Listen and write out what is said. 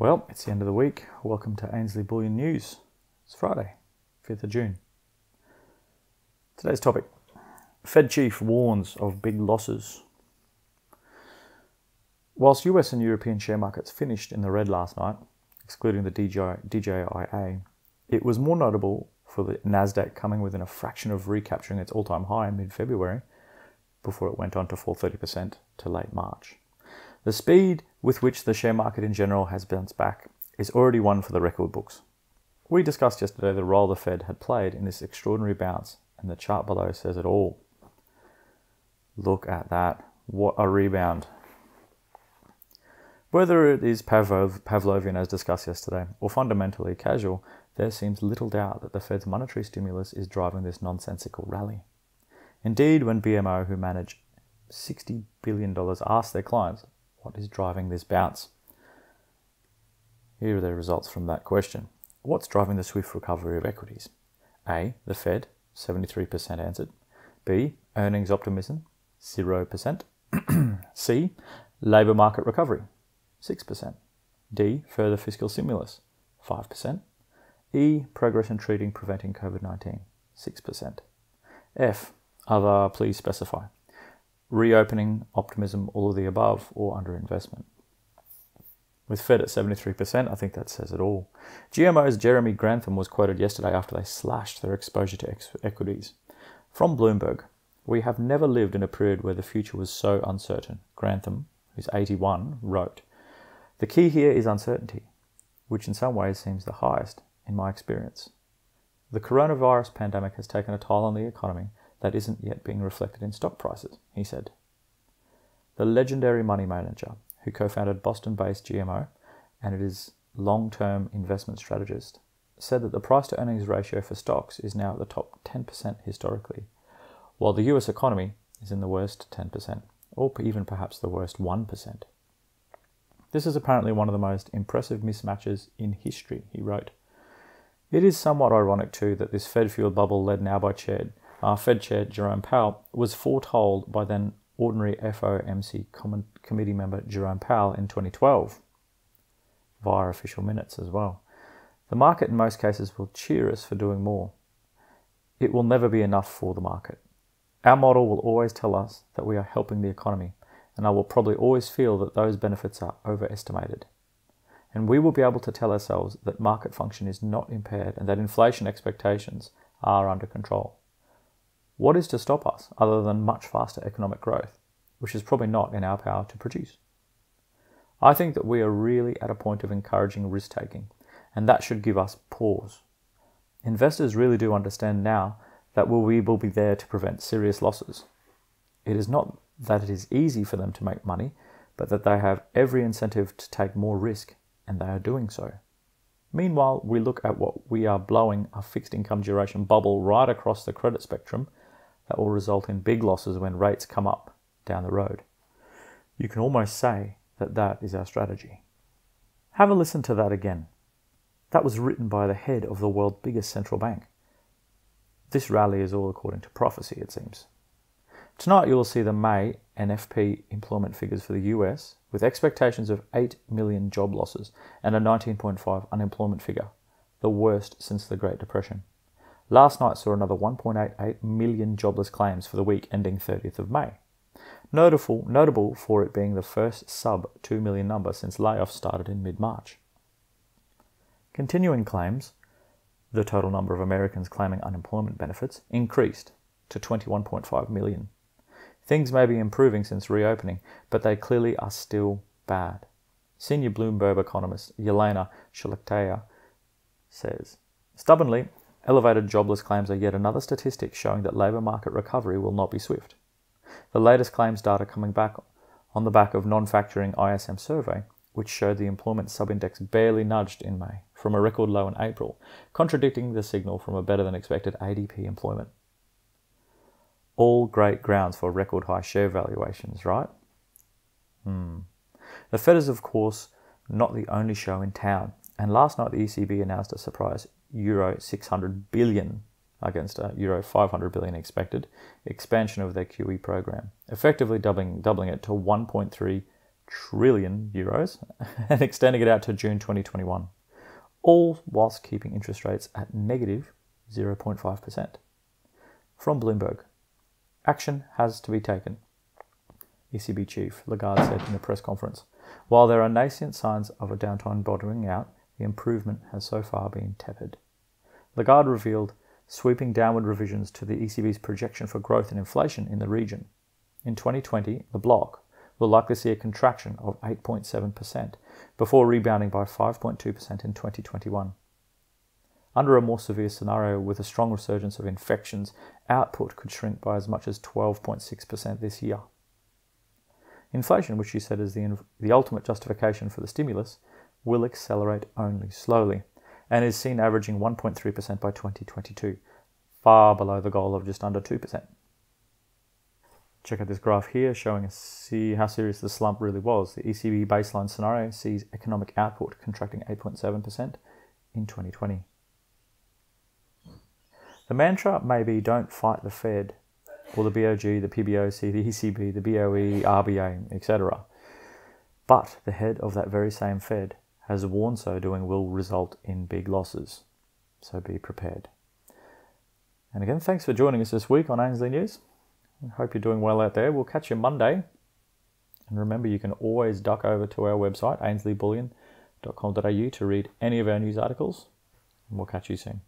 Well, it's the end of the week. Welcome to Ainslie Bullion News. It's Friday, 5th of June. Today's topic Fed chief warns of big losses. Whilst US and European share markets finished in the red last night, excluding the DJI, DJIA, it was more notable for the Nasdaq coming within a fraction of recapturing its all-time high in mid-February before it went on to fall 30% to late March. The speed with which the share market in general has bounced back is already one for the record books. We discussed yesterday the role the Fed had played in this extraordinary bounce, and the chart below says it all. Look at that. What a rebound. Whether it is Pavlov, Pavlovian as discussed yesterday, or fundamentally casual, there seems little doubt that the Fed's monetary stimulus is driving this nonsensical rally. Indeed, when BMO, who manage $60 billion, asked their clients what is driving this bounce, here are the results from that question. What's driving the swift recovery of equities? A. The Fed, 73% answered. B. Earnings optimism, 0%. C. Labour market recovery, 6%. D. Further fiscal stimulus, 5%. E. Progress in treating preventing COVID 19, 6%. F. Other, please specify. Reopening, optimism, all of the above, or underinvestment. With Fed at 73%, I think that says it all. GMO's Jeremy Grantham was quoted yesterday after they slashed their exposure to ex- equities. From Bloomberg, we have never lived in a period where the future was so uncertain. Grantham, who's 81, wrote The key here is uncertainty, which in some ways seems the highest in my experience. The coronavirus pandemic has taken a toll on the economy that isn't yet being reflected in stock prices, he said. The legendary money manager, who co founded Boston based GMO and is long term investment strategist, said that the price to earnings ratio for stocks is now at the top 10% historically, while the US economy is in the worst 10%, or even perhaps the worst 1%. This is apparently one of the most impressive mismatches in history, he wrote. It is somewhat ironic, too, that this Fed fueled bubble, led now by Chair, uh, Fed Chair Jerome Powell, was foretold by then ordinary FOMC Com- committee member Jerome Powell in 2012, via official minutes as well. The market, in most cases, will cheer us for doing more. It will never be enough for the market. Our model will always tell us that we are helping the economy, and I will probably always feel that those benefits are overestimated and we will be able to tell ourselves that market function is not impaired and that inflation expectations are under control. What is to stop us other than much faster economic growth, which is probably not in our power to produce? I think that we are really at a point of encouraging risk taking, and that should give us pause. Investors really do understand now that we will be there to prevent serious losses. It is not that it is easy for them to make money, but that they have every incentive to take more risk and they are doing so. Meanwhile, we look at what we are blowing a fixed income duration bubble right across the credit spectrum that will result in big losses when rates come up down the road. You can almost say that that is our strategy. Have a listen to that again. That was written by the head of the world's biggest central bank. This rally is all according to prophecy, it seems. Tonight you will see the May NFP employment figures for the US with expectations of 8 million job losses and a 19.5 unemployment figure, the worst since the Great Depression. Last night saw another 1.88 million jobless claims for the week ending 30th of May. Notable, notable for it being the first sub 2 million number since layoffs started in mid March. Continuing claims, the total number of Americans claiming unemployment benefits increased to 21.5 million Things may be improving since reopening, but they clearly are still bad. Senior Bloomberg economist Yelena Shulyatyeva says Stubbornly, elevated jobless claims are yet another statistic showing that labour market recovery will not be swift. The latest claims data coming back on the back of non-factoring ISM survey, which showed the employment subindex barely nudged in May from a record low in April, contradicting the signal from a better than expected ADP employment all great grounds for record high share valuations, right? Hmm. The Fed is, of course, not the only show in town, and last night the ECB announced a surprise Euro 600 billion against a Euro 500 billion expected expansion of their QE program, effectively doubling, doubling it to 1.3 trillion euros and extending it out to June 2021, all whilst keeping interest rates at negative 0.5%. From Bloomberg, action has to be taken. ECB chief Lagarde said in a press conference. While there are nascent signs of a downturn bottoming out, the improvement has so far been tepid. Lagarde revealed sweeping downward revisions to the ECB's projection for growth and inflation in the region. In 2020, the bloc will likely see a contraction of 8.7% before rebounding by 5.2% in 2021. Under a more severe scenario with a strong resurgence of infections, output could shrink by as much as 12.6% this year. Inflation, which she said is the, the ultimate justification for the stimulus, will accelerate only slowly and is seen averaging 1.3% by 2022, far below the goal of just under 2%. Check out this graph here showing us see how serious the slump really was. The ECB baseline scenario sees economic output contracting 8.7% in 2020. The mantra may be don't fight the Fed, or the BOJ, the PBOC, the ECB, the BOE, RBA, etc. But the head of that very same Fed has warned so doing will result in big losses. So be prepared. And again, thanks for joining us this week on Ainslie News. I hope you're doing well out there. We'll catch you Monday. And remember, you can always duck over to our website, ainslieBullion.com.au, to read any of our news articles. And we'll catch you soon.